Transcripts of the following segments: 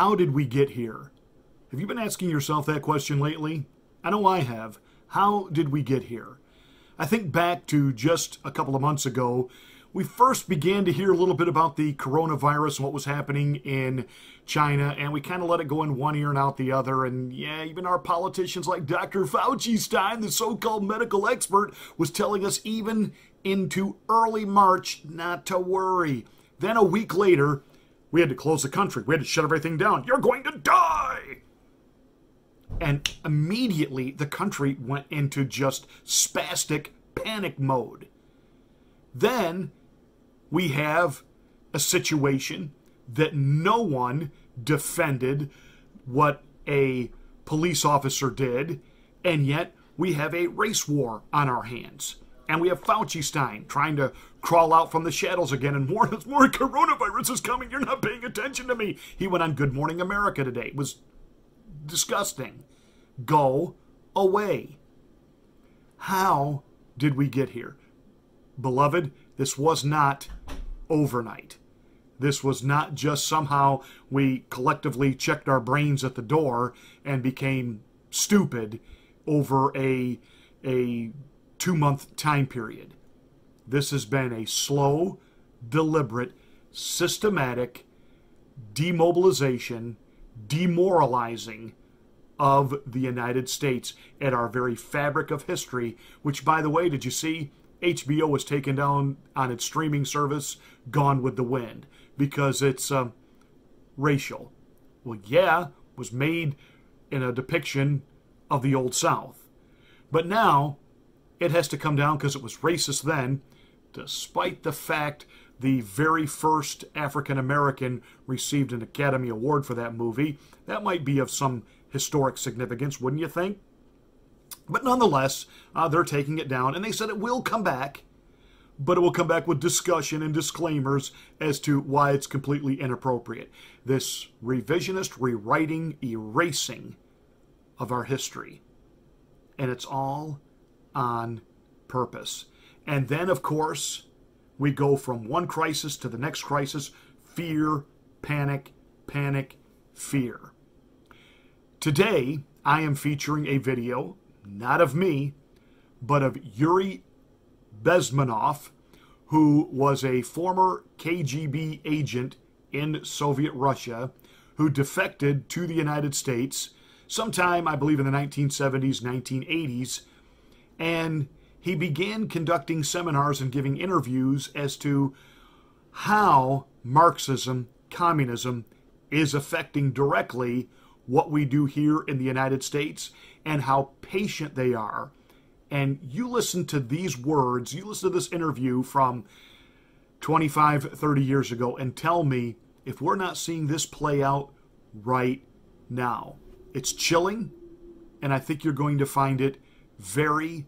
How did we get here? Have you been asking yourself that question lately? I know I have. How did we get here? I think back to just a couple of months ago, we first began to hear a little bit about the coronavirus and what was happening in China, and we kind of let it go in one ear and out the other. And yeah, even our politicians like Dr. Fauci Stein, the so called medical expert, was telling us even into early March not to worry. Then a week later, we had to close the country. We had to shut everything down. You're going to die! And immediately the country went into just spastic panic mode. Then we have a situation that no one defended what a police officer did, and yet we have a race war on our hands. And we have Fauci Stein trying to crawl out from the shadows again and warn us more coronavirus is coming. You're not paying attention to me. He went on Good Morning America today. It was disgusting. Go away. How did we get here? Beloved, this was not overnight. This was not just somehow we collectively checked our brains at the door and became stupid over a, a two month time period. This has been a slow, deliberate, systematic demobilization, demoralizing of the United States at our very fabric of history, which, by the way, did you see? HBO was taken down on its streaming service, Gone with the Wind, because it's um, racial. Well, yeah, was made in a depiction of the Old South. But now it has to come down because it was racist then, despite the fact the very first African American received an Academy Award for that movie. That might be of some historic significance, wouldn't you think? But nonetheless, uh, they're taking it down, and they said it will come back, but it will come back with discussion and disclaimers as to why it's completely inappropriate. This revisionist rewriting, erasing of our history. And it's all on purpose. And then, of course, we go from one crisis to the next crisis fear, panic, panic, fear. Today, I am featuring a video, not of me, but of Yuri Bezmenov, who was a former KGB agent in Soviet Russia who defected to the United States sometime, I believe, in the 1970s, 1980s, and he began conducting seminars and giving interviews as to how Marxism, communism, is affecting directly what we do here in the United States and how patient they are. And you listen to these words, you listen to this interview from 25, 30 years ago, and tell me if we're not seeing this play out right now. It's chilling, and I think you're going to find it very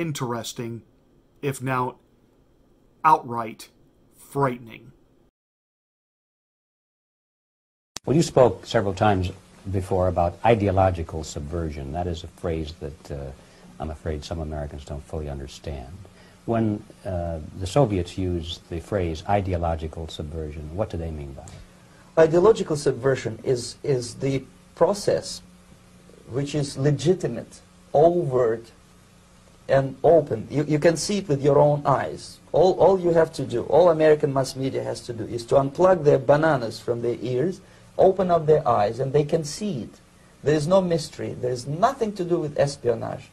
interesting, if not outright frightening. Well, you spoke several times before about ideological subversion. That is a phrase that uh, I'm afraid some Americans don't fully understand. When uh, the Soviets used the phrase ideological subversion, what do they mean by it? Ideological subversion is, is the process which is legitimate, overt, and open. You, you can see it with your own eyes. All, all you have to do, all American mass media has to do, is to unplug their bananas from their ears open up their eyes and they can see it. There is no mystery. There is nothing to do with espionage.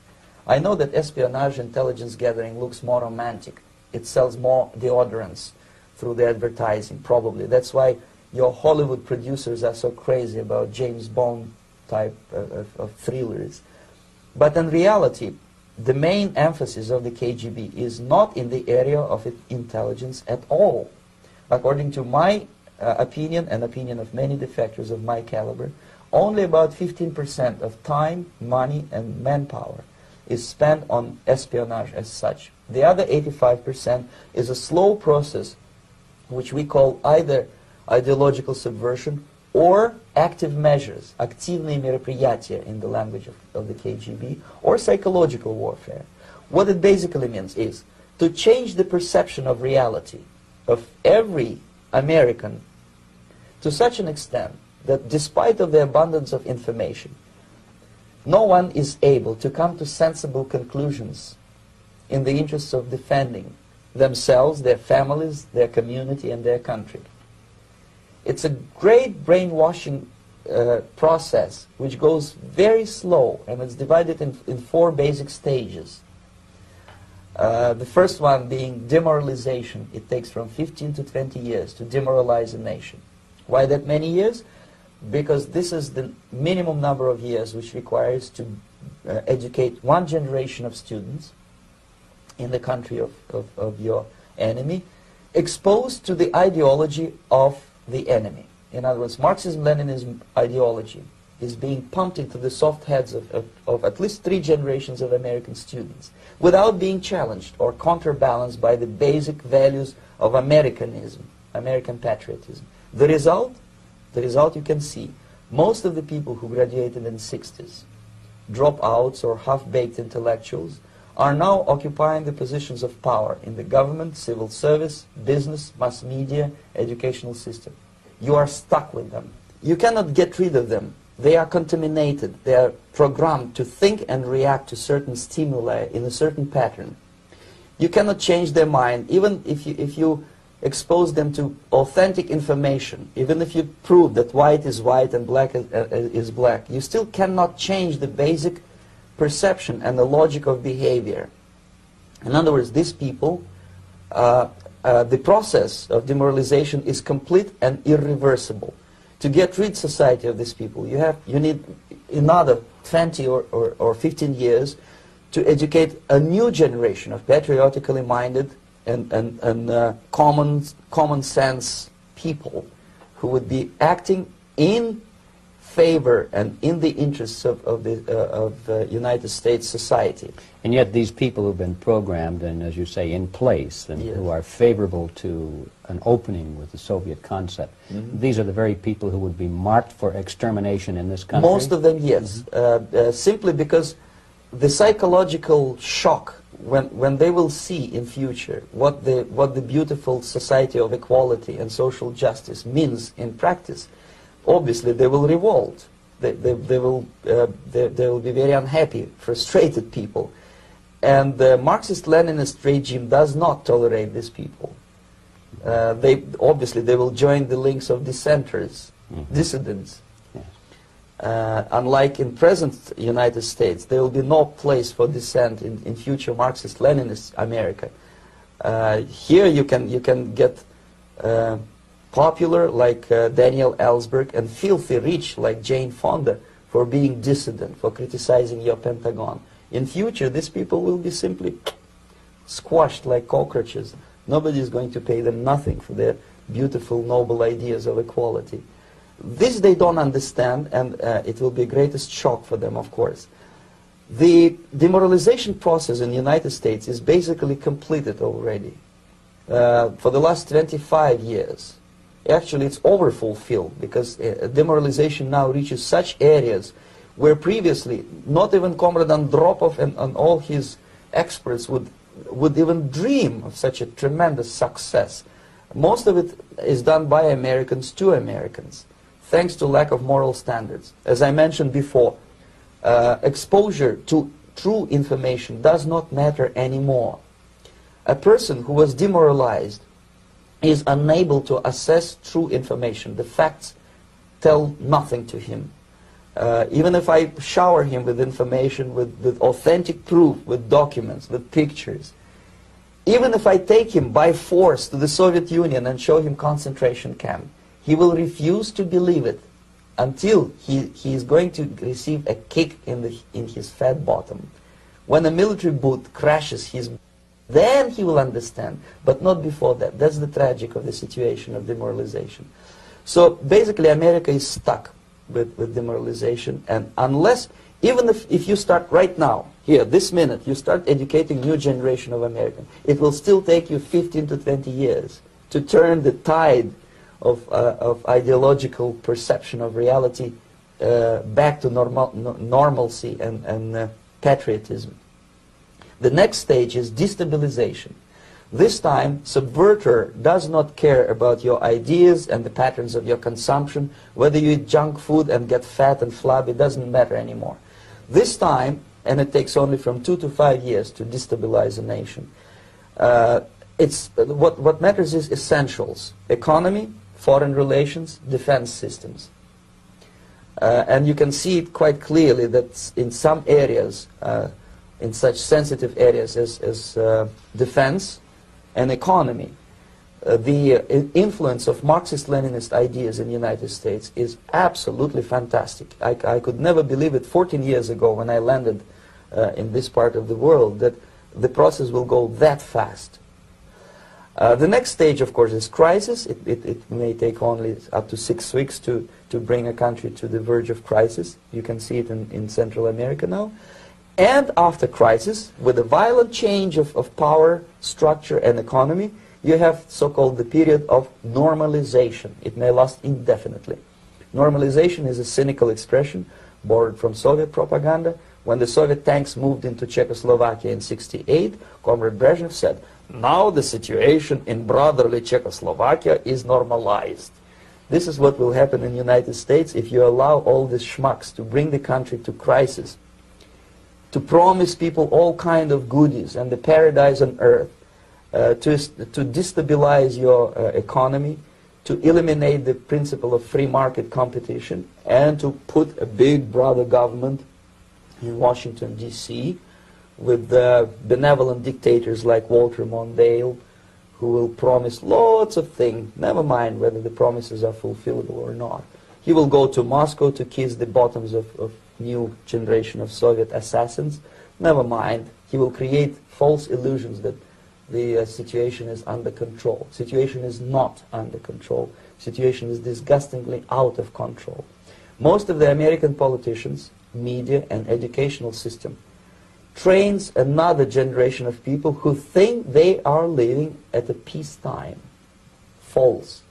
I know that espionage intelligence gathering looks more romantic. It sells more deodorants through the advertising, probably. That's why your Hollywood producers are so crazy about James Bond type of, of, of thrillers. But in reality, the main emphasis of the KGB is not in the area of intelligence at all. According to my uh, opinion and opinion of many defectors of my caliber, only about 15% of time, money, and manpower is spent on espionage as such. The other 85% is a slow process which we call either ideological subversion or active measures, активные мероприятия in the language of, of the KGB, or psychological warfare. What it basically means is to change the perception of reality of every American to such an extent that despite of the abundance of information, no one is able to come to sensible conclusions in the interests of defending themselves, their families, their community, and their country. It's a great brainwashing uh, process which goes very slow and it's divided in, in four basic stages. Uh, the first one being demoralization. It takes from 15 to 20 years to demoralize a nation. Why that many years? Because this is the minimum number of years which requires to uh, educate one generation of students in the country of, of, of your enemy, exposed to the ideology of the enemy. In other words, Marxism-Leninism ideology is being pumped into the soft heads of, of, of, at least three generations of American students without being challenged or counterbalanced by the basic values of Americanism, American patriotism. The result, the result you can see, most of the people who graduated in the 60s, dropouts or half-baked intellectuals, are now occupying the positions of power in the government, civil service, business, mass media, educational system. You are stuck with them. You cannot get rid of them. They are contaminated. They are programmed to think and react to certain stimuli in a certain pattern. You cannot change their mind, even if you, if you expose them to authentic information, even if you prove that white is white and black is, uh, is black, you still cannot change the basic perception and the logic of behavior. In other words, these people, uh, uh, the process of demoralization is complete and irreversible. To get rid society of these people, you have you need another 20 or, or, or 15 years to educate a new generation of patriotically minded and, and, and uh, common, common sense people who would be acting in favor and in the interests of, of the uh, of uh, United States society. And yet these people who've been programmed and, as you say, in place and Yes. who are favorable to an opening with the Soviet concept, Mm-hmm. these are the very people who would be marked for extermination in this country? Most of them, yes, uh, uh, simply because the psychological shock when, when they will see in future what the, what the beautiful society of equality and social justice means in practice, obviously they will revolt. They, they, they, will, uh, they, they will be very unhappy, frustrated people. And the Marxist-Leninist regime does not tolerate these people. Uh, they, obviously, they will join the links of dissenters, dissidents. Yes. Uh, unlike in present United States, there will be no place for dissent in, in future Marxist-Leninist America. Uh, here you can, you can get uh, popular like uh, Daniel Ellsberg and filthy rich like Jane Fonda for being dissident, for criticizing your Pentagon. In future, these people will be simply squashed like cockroaches. Nobody is going to pay them nothing for their beautiful, noble ideas of equality. This they don't understand, and uh, it will be greatest shock for them, of course. The demoralization process in the United States is basically completed already. Uh, for the last 25 years, actually it's overfulfilled because uh, demoralization now reaches such areas where previously not even Comrade Andropov and, and all his experts would, would even dream of such a tremendous success. Most of it is done by Americans to Americans, thanks to lack of moral standards. As I mentioned before, uh, exposure to true information does not matter anymore. A person who was demoralized is unable to assess true information. The facts tell nothing to him. Uh, even if I shower him with information, with, with authentic proof, with documents, with pictures, even if I take him by force to the Soviet Union and show him concentration camp, he will refuse to believe it until he, he is going to receive a kick in, the, in his fat bottom. When a military boot crashes his then he will understand, but not before that. That's the tragic of the situation of demoralization. So basically America is stuck with, with demoralization and unless, even if, if you start right now, here, this minute, you start educating new generation of Americans, it will still take you 15 to 20 years to turn the tide of, uh, of ideological perception of reality uh, back to normal, no, normalcy and, and uh, patriotism. The next stage is destabilization. This time, subverter does not care about your ideas and the patterns of your consumption. Whether you eat junk food and get fat and flabby doesn't matter anymore. This time, and it takes only from two to five years to destabilize a nation, uh, it's, what, what matters is essentials. Economy, foreign relations, defense systems. Uh, and you can see it quite clearly that in some areas, uh, in such sensitive areas as, as uh, defense and economy, uh, the uh, influence of Marxist-Leninist ideas in the United States is absolutely fantastic. I, I, could never believe it 14 years ago when I landed uh, in this part of the world that the process will go that fast. Uh, the next stage, of course, is crisis. It, it, it, may take only up to six weeks to, to bring a country to the verge of crisis. You can see it in, in Central America now. And after crisis, with a violent change of, of power, structure, and economy, you have so-called the period of normalization. It may last indefinitely. Normalization is a cynical expression borrowed from Soviet propaganda. When the Soviet tanks moved into Czechoslovakia in 68, Comrade Brezhnev said, now the situation in brotherly Czechoslovakia is normalized. This is what will happen in the United States if you allow all these schmucks to bring the country to crisis, to promise people all kind of goodies and the paradise on earth, uh, to, to destabilize your uh, economy, to eliminate the principle of free market competition, and to put a big brother government in Washington, D.C., with benevolent dictators like Walter Mondale, who will promise lots of things, never mind whether the promises are fulfillable or not. He will go to Moscow to kiss the bottoms of, of new generation of Soviet assassins. Never mind. He will create false illusions that the uh, situation is under control. Situation is not under control. Situation is disgustingly out of control. Most of the American politicians, media, and educational system trains another generation of people who think they are living at a peacetime. False.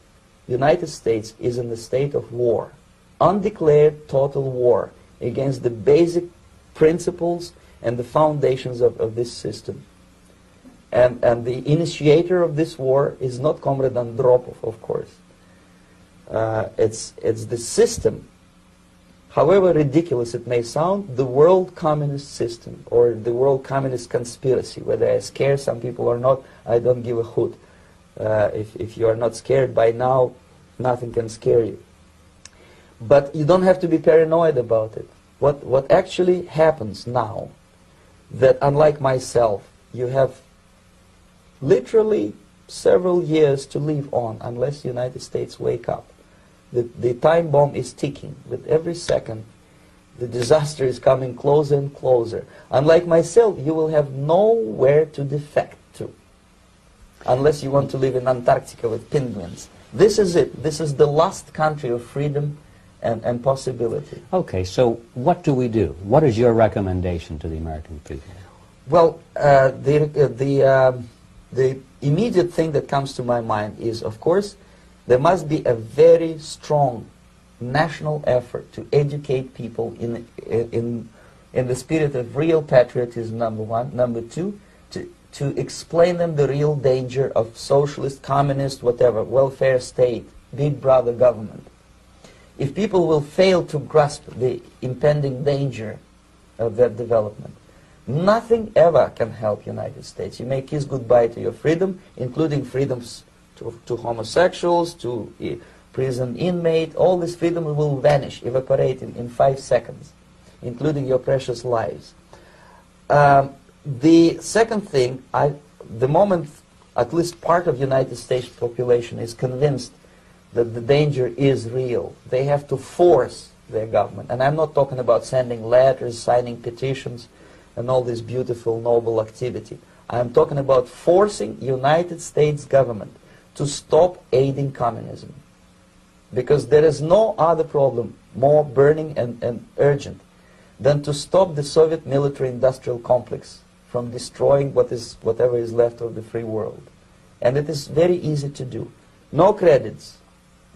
The United States is in a state of war, undeclared total war against the basic principles and the foundations of, of this system. And, and the initiator of this war is not Comrade Andropov, of course. Uh, it's, it's the system However ridiculous it may sound, the world communist system or the world communist conspiracy, whether I scare some people or not, I don't give a hoot. Uh, if, if you are not scared by now, nothing can scare you. But you don't have to be paranoid about it. What, what actually happens now, that unlike myself, you have literally several years to live on unless the United States wake up. The, the time bomb is ticking. With every second, the disaster is coming closer and closer. Unlike myself, you will have nowhere to defect to. Unless you want to live in Antarctica with penguins. This is it. This is the last country of freedom and, and possibility. Okay, so what do we do? What is your recommendation to the American people? Well, uh, the, uh, the, uh, the immediate thing that comes to my mind is, of course, there must be a very strong national effort to educate people in, in, in the spirit of real patriotism, number one. Number two, to, to explain them the real danger of socialist, communist, whatever, welfare state, big brother government. If people will fail to grasp the impending danger of that development, nothing ever can help United States. You may kiss goodbye to your freedom, including freedoms to, to homosexuals, to uh, prison inmate, all this freedom will vanish, evaporate in, in five seconds, including your precious lives. Um, the second thing, I, the moment at least part of United States population is convinced that the danger is real, they have to force their government. And I'm not talking about sending letters, signing petitions, and all this beautiful, noble activity. I'm talking about forcing United States government to stop aiding communism. Because there is no other problem more burning and, and urgent than to stop the Soviet military-industrial complex from destroying what is, whatever is left of the free world. And it is very easy to do. No credits,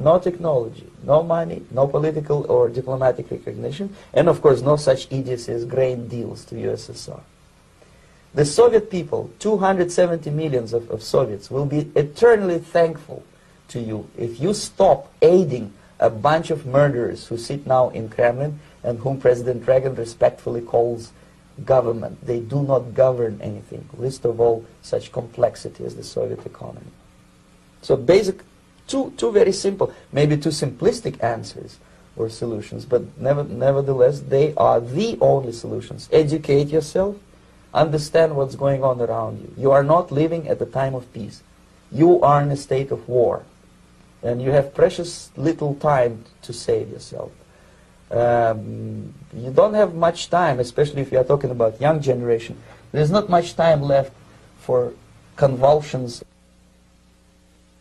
no technology, no money, no political or diplomatic recognition, and of course no such idiocy as grain deals to USSR. The Soviet people, 270 millions of, of Soviets, will be eternally thankful to you if you stop aiding a bunch of murderers who sit now in Kremlin and whom President Reagan respectfully calls government. They do not govern anything, least of all such complexity as the Soviet economy. So basic, two, two very simple, maybe two simplistic answers or solutions, but never, nevertheless, they are the only solutions. Educate yourself, understand what's going on around you. You are not living at the time of peace. You are in a state of war, and you have precious little time to save yourself. Um, you don't have much time, especially if you are talking about young generation. There's not much time left for convulsions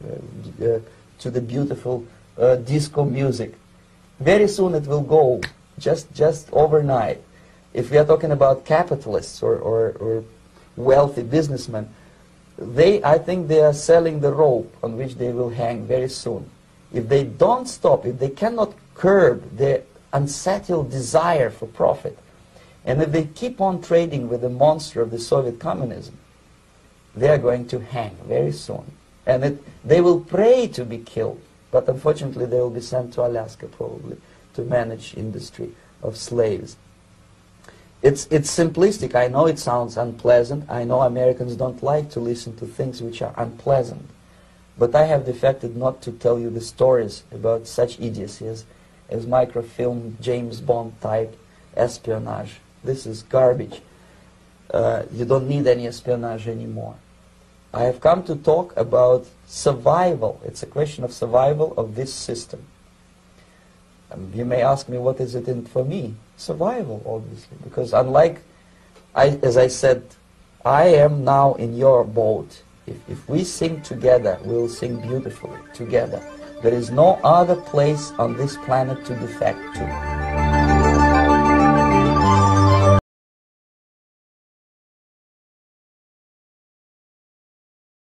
uh, uh, to the beautiful uh, disco music. Very soon it will go, just just overnight. If we are talking about capitalists or, or, or wealthy businessmen, they, I think they are selling the rope on which they will hang very soon. If they don't stop, if they cannot curb their unsettled desire for profit, and if they keep on trading with the monster of the Soviet communism, they are going to hang very soon. And it, they will pray to be killed, but unfortunately they will be sent to Alaska probably to manage industry of slaves. It's, it's simplistic. I know it sounds unpleasant. I know Americans don't like to listen to things which are unpleasant. But I have defected not to tell you the stories about such idiocy as, as microfilm, James Bond type espionage. This is garbage. Uh, you don't need any espionage anymore. I have come to talk about survival. It's a question of survival of this system. Um, you may ask me, what is it in for me? Survival, obviously, because unlike, I, as I said, I am now in your boat. If, if we sing together, we'll sing beautifully together. There is no other place on this planet to defect to.